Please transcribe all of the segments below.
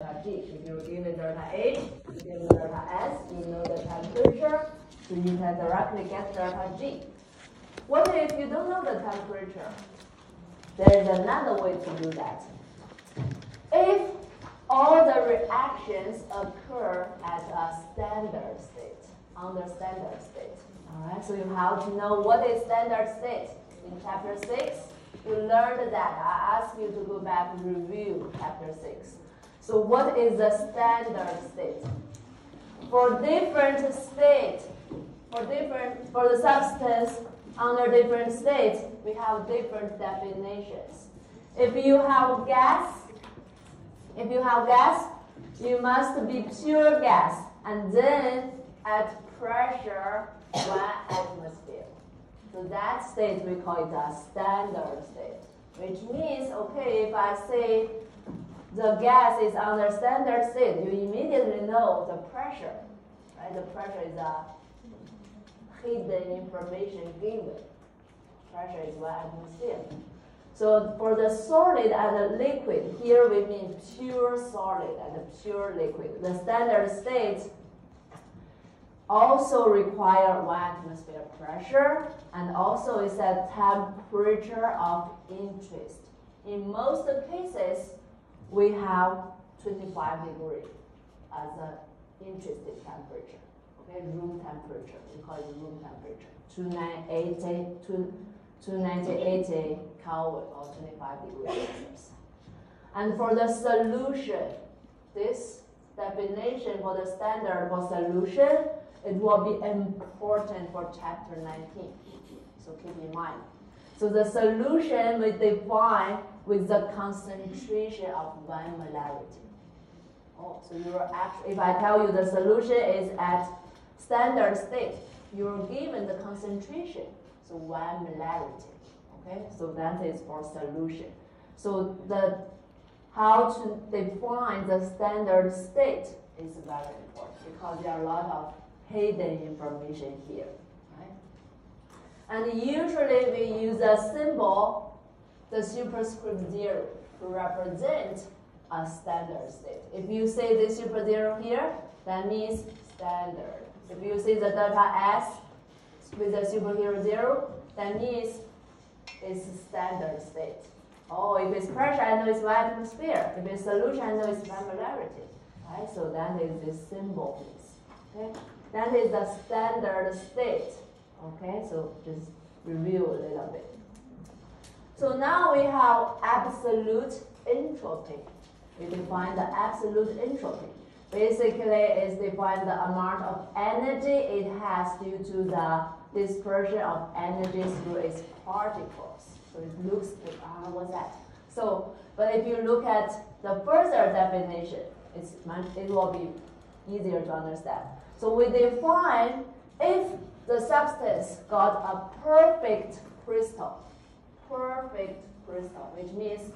If you're given delta H, given delta S, you know the temperature, so you can directly get delta G. What if you don't know the temperature? There is another way to do that. If all the reactions occur at a standard state, under standard state, all right, so you have to know what is standard state. In chapter 6, you learned that. I asked you to go back and review chapter 6. So what is the standard state? For different state, for different for the substance under different states, we have different definitions. If you have gas, if you have gas, you must be pure gas and then at pressure one atmosphere. So that state we call it a standard state, which means okay if I say the gas is under standard state, you immediately know the pressure. Right? The pressure is uh, a hidden information given. Pressure is one atmosphere. So for the solid and the liquid, here we mean pure solid and pure liquid. The standard state also require one atmosphere pressure and also is a temperature of interest. In most cases, we have 25 degree as an interested temperature. Okay, room temperature. We call it room temperature. 2980, 29080 Kelvin or 25 degrees Celsius. And for the solution, this definition for the standard for solution, it will be important for chapter 19. So keep in mind. So the solution we define with the concentration of one molarity. Oh, so you're actually, if I tell you the solution is at standard state, you're given the concentration, so one molarity. Okay, so that is for solution. So the how to define the standard state is very important because there are a lot of hidden information here. And usually we use a symbol, the superscript zero, to represent a standard state. If you say the super zero here, that means standard. If you see the delta S with the superhero zero, that means it's standard state. Oh, if it's pressure, I know it's one atmosphere. If it's solution, I know it's one molarity. Right? So that is the symbol. Okay? That is the standard state. Okay, so just review a little bit. So now we have absolute entropy. We define the absolute entropy. Basically, it's defined the amount of energy it has due to the dispersion of energy through its particles. So it looks like, ah, what's that? So, but if you look at the further definition, it's, much, it will be easier to understand. So we define if the substance got a perfect crystal, perfect crystal, which means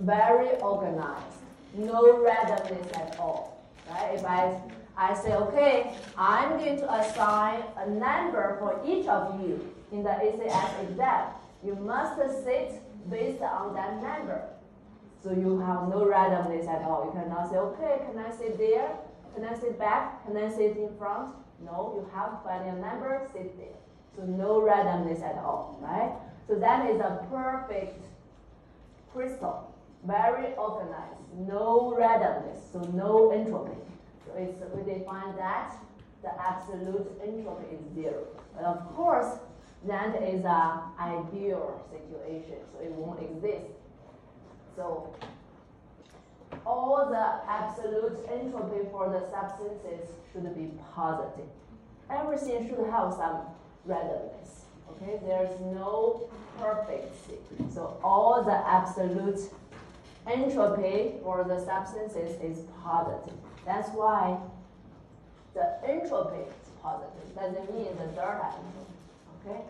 very organized, no randomness at all. Right? If I I say, okay, I'm going to assign a number for each of you in the ACS exam. You must sit based on that number. So you have no randomness at all. You cannot say, okay, can I sit there? Can I sit back? Can I sit in front? No, you have a number, sit there. So no randomness at all, right? So that is a perfect crystal, very organized, no randomness, so no entropy. So it's, we define that the absolute entropy is zero. But of course, that is an ideal situation, so it won't exist. So all the absolute entropy for the substances should be positive. Everything should have some randomness. Okay, there's no perfectcy. So all the absolute entropy for the substances is positive. That's why the entropy is positive. Doesn't mean the delta entropy. Okay?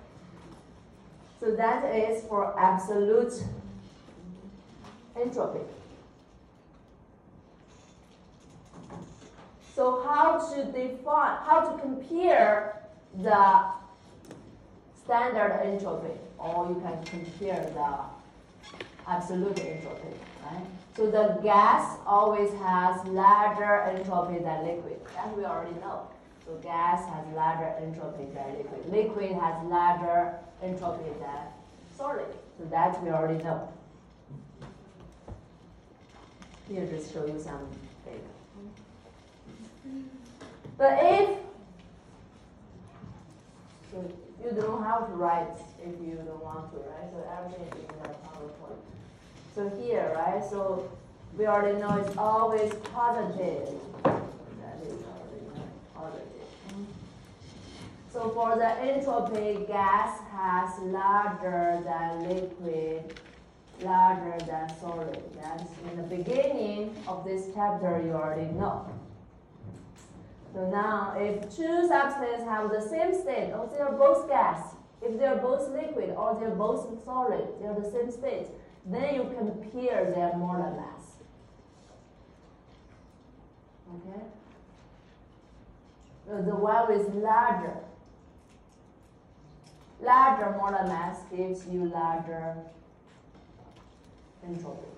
So that is for absolute entropy. So how to define, how to compare the standard entropy, or you can compare the absolute entropy, right? So the gas always has larger entropy than liquid. That we already know. So gas has larger entropy than liquid. Liquid has larger entropy than solid. So that we already know. Here just show you some data. But if you don't have to write if you don't want to, right? So everything is in the PowerPoint. So here, right? So we already know it's always positive. That is already positive. So for the entropy, gas has larger than liquid, larger than solid. That's in the beginning of this chapter you already know. So now, if two substances have the same state, or they are both gas, if they are both liquid or they are both solid, they are the same state, then you compare their molar mass. Okay? The one with larger, larger molar mass gives you larger entropy.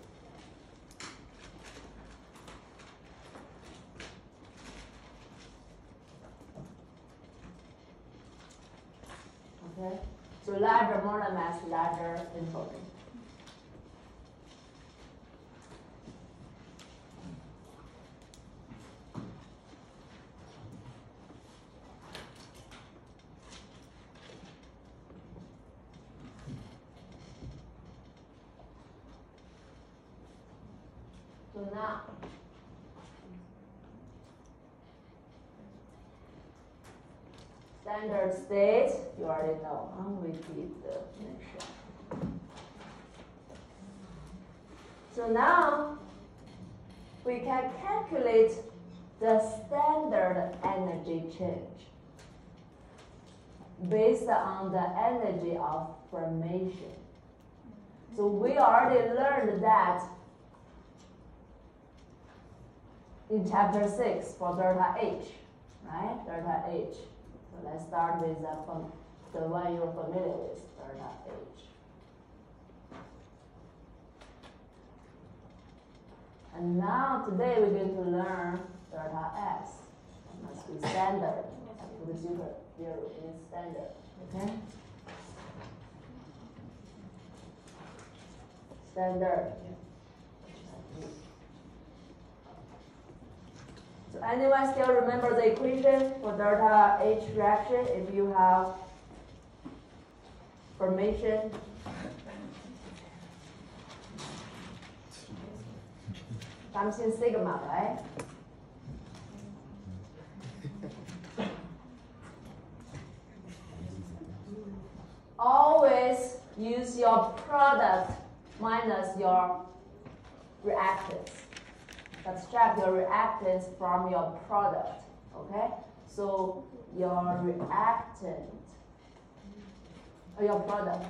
Okay? So larger molar mass, larger entropy. So now, standard state, you already know, the mention. So now, we can calculate the standard energy change based on the energy of formation. So we already learned that in chapter 6 for delta H, right? Delta H. Let's start with the, the one you're familiar with, delta H. And now today we're going to learn delta S. Must be standard. I put zero in standard. Okay? Standard. So anyone still remember the equation for delta H reaction if you have formation? Something sigma, right? Always use your product minus your reactants subtract your reactants from your product. Okay? So your reactant, or your product.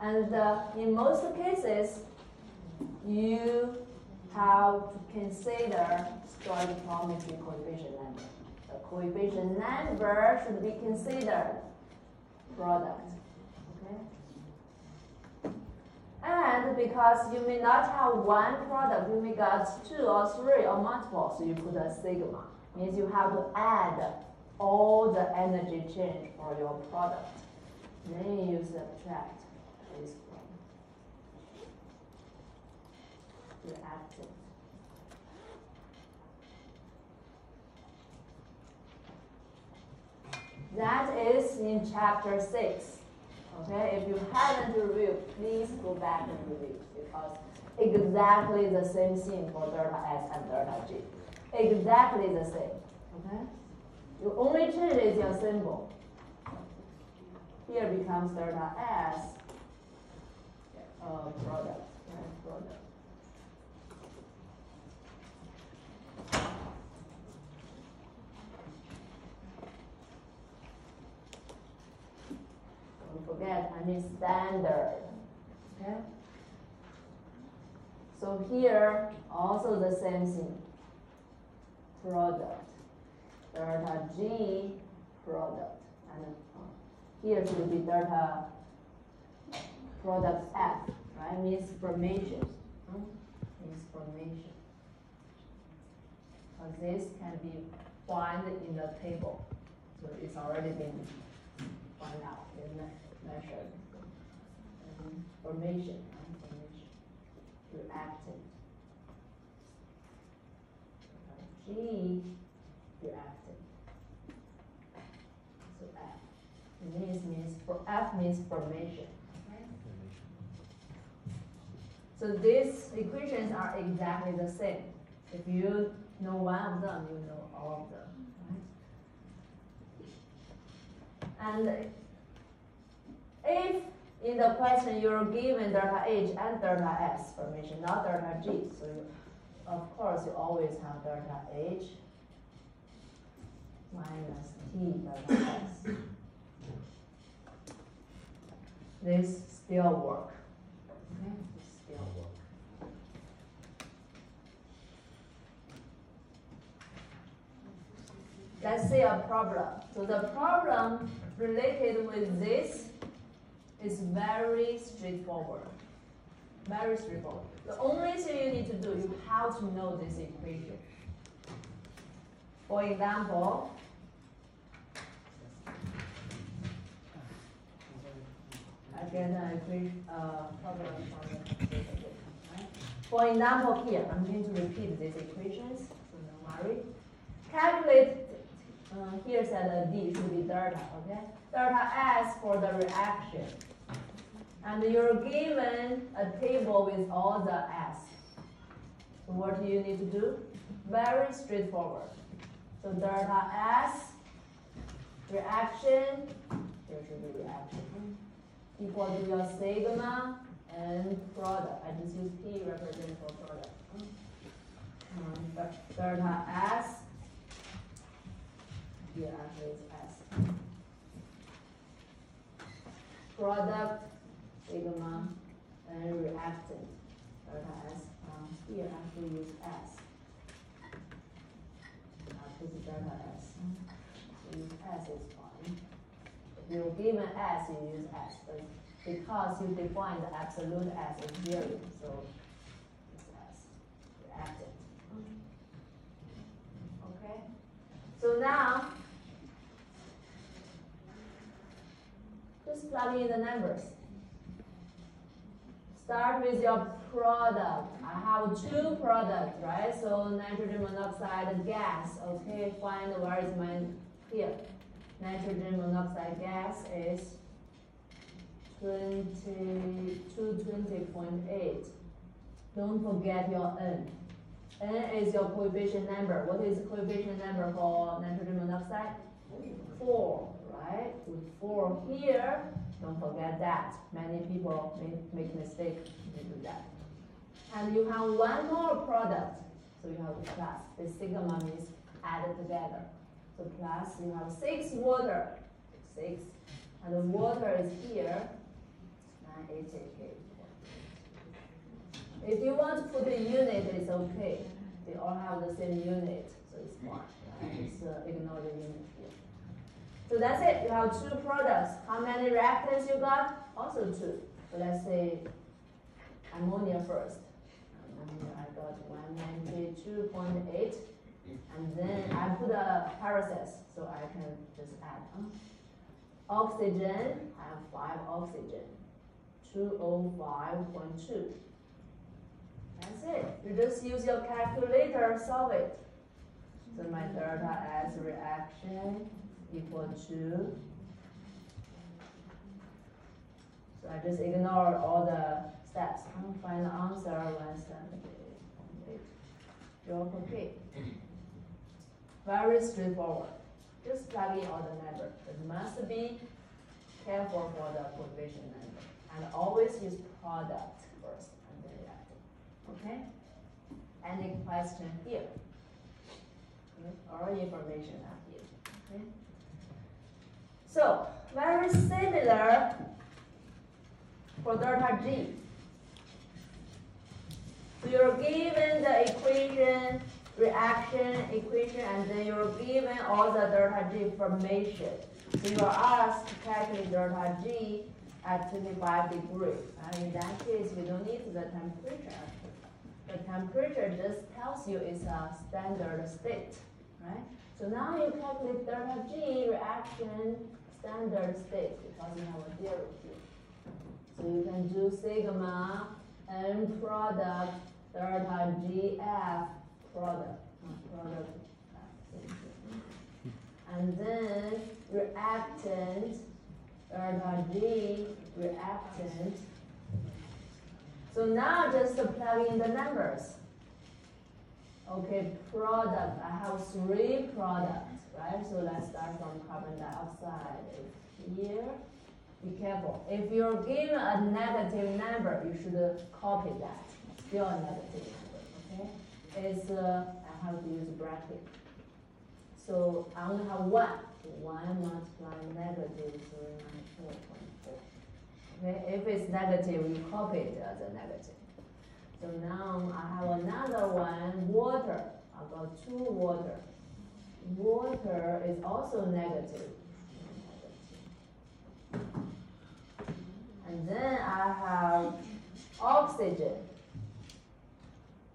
And uh, in most cases, you have to consider stoichiometry coefficient number. The coefficient number should be considered product. And because you may not have one product, you may got two or three or multiple, so you put a sigma. Means you have to add all the energy change for your product. Then you subtract this reactant. That is in chapter 6. Okay, if you haven't reviewed, please go back and review because exactly the same thing for delta S and delta G. Exactly the same. Okay? You only change is your symbol. Here becomes delta S uh, product. Right, product. Don't forget, standard. Okay? So here, also the same thing. Product. Delta G product. And uh, here should be delta product F. right? Means formation. Hmm? Means formation. Because this can be found in the table. So it's already been found out and me- measured. Formation, right? formation. Reactant. G, reactant. So uh, F. And this means, for F means formation. So these equations are exactly the same. If you know one of them, you know all of them, right? And if in the question you're given delta H and delta S formation, not delta G, so you, of course you always have delta H minus T delta S. This still work. Okay, this still work. Let's say a problem. So the problem related with this is very straightforward. Very straightforward. The only thing you need to do, you have to know this equation. For example, again, I equation, uh, problem? For example, here, I'm going to repeat these equations, so don't worry. Calculate, uh, D should be delta, okay? Delta S for the reaction. And you're given a table with all the S. So what do you need to do? Very straightforward. So delta S, reaction, there should be reaction, equal to your sigma and product. I just use P represent for product. Um, delta S, here actually it's S. Product, sigma, and reactant, delta S. Um, here actually use S. Uh, is delta S. So use S is fine. If you're given S, you use S, but because you define the absolute S as zero, so it's S, reactant. Okay? So now, just plug in the numbers. Start with your product. I have two products, right? So nitrogen monoxide gas. Okay, find where is my here. Nitrogen monoxide gas is 20, 220.8. Don't forget your N. N is your coefficient number. What is the coefficient number for nitrogen monoxide? Four, right? With four here, don't forget that. Many people make, make mistake to do that. And you have one more product, so you have the plus. The sigma means added together. So plus you have six water, six, and the water is here, nine HAK. If you want to put a unit, it's okay. They all have the same unit, so it's fine. Right? Uh, ignore the unit. So that's it. You have two products. How many reactants you got? Also two. So let's say ammonia first. Ammonia, I got 192.8. And then I put a parenthesis, so I can just add. Huh? Oxygen, I have five oxygen. 205.2. That's it. You just use your calculator, solve it. So my delta S reaction equal to. So I just ignore all the steps. I'll find the answer one seven eight. Drop OK. Very straightforward. Just plug in all the number. But must be careful for the coefficient number. And always use product first and then. Okay? Any question here? Okay, All information are here. Okay? So, very similar for delta G. So you're given the equation, reaction equation, and then you're given all the delta G formation. So you are asked to calculate delta G at 25 degrees. And in that case, we don't need the temperature. The temperature just tells you it's a standard state, right? So now you calculate delta G reaction standard state because you have a here. So you can do sigma n product delta GF product. product and then reactant delta G reactant. So now just plug in the numbers. Okay, product, I have three products, right? So let's start from carbon dioxide here. Be careful. If you're given a negative number, you should copy that. Still a negative number, okay? It's, uh, I have to use bracket. So I only have one. 1 multiplied negative 394.4. Okay, if it's negative, you copy it as a negative. So now I have another one, water. I've got two water. Water is also negative. And then I have oxygen.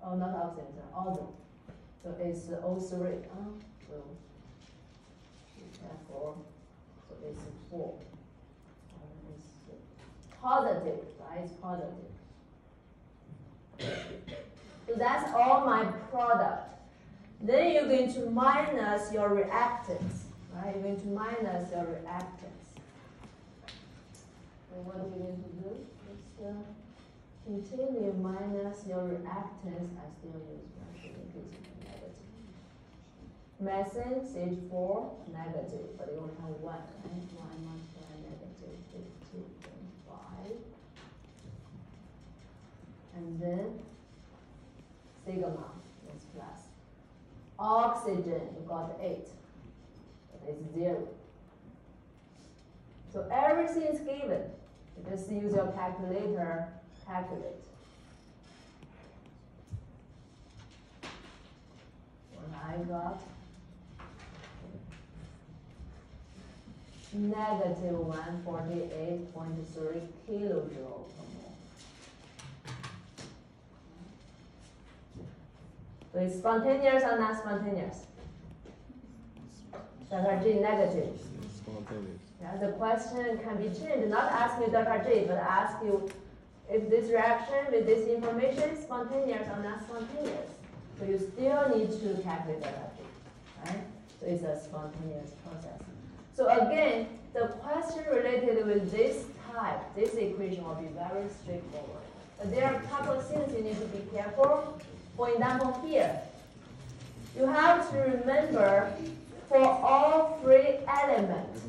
Oh, not oxygen, ozone. So it's O3. Uh, so therefore, so it's 4. It's positive, right? It's positive. So that's all my product. Then you're going to minus your reactants, right? You're going to minus your reactants. And what are going to do? Let's uh, continue minus your reactants. I still use methane because it's negative. Methane, CH4, negative, but you only have one, right? One multiplied negative 52.5 and then sigma. Oxygen, you got 8, it's 0. So everything is given. You just use your calculator, calculate. What I got, negative 148.3 kilojoule So it's spontaneous or not spontaneous? Delta G negative. Spontaneous. Yeah, the question can be changed, not ask you delta G, but ask you if this reaction with this information is spontaneous or not spontaneous. So you still need to calculate delta G, right? So it's a spontaneous process. So again, the question related with this type, this equation will be very straightforward. But there are a couple of things you need to be careful. For example, here, you have to remember for all three elements,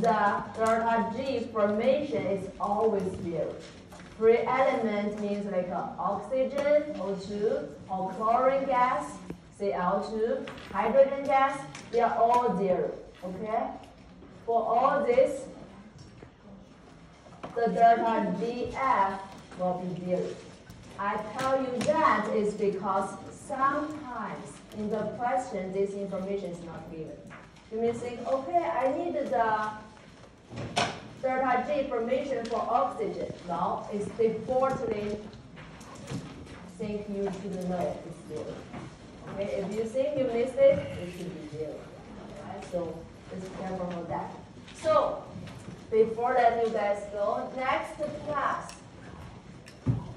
the delta G formation is always zero. Free element means like uh, oxygen, O2, or chlorine gas, Cl2, hydrogen gas, they are all zero, okay? For all this, the delta GF will be zero. I tell you that is because sometimes in the question this information is not given. You may think, okay, I need the delta G information for oxygen. No, it's defaultly think you should know it's zero. Okay, if you think you missed it, it should be zero. Right? So just careful for that. So before that you guys go, next class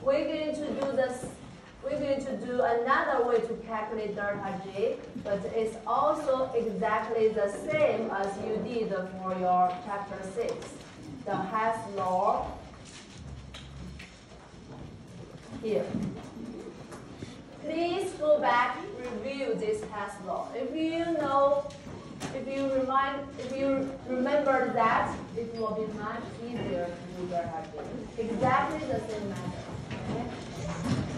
we're going to do this, we're going to do another way to calculate delta G, but it's also exactly the same as you did for your chapter 6, the Hess law here. Please go back, review this Hess law. If you know, if you remind, if you remember that, it will be much easier to do delta G. Exactly the same method. あっ。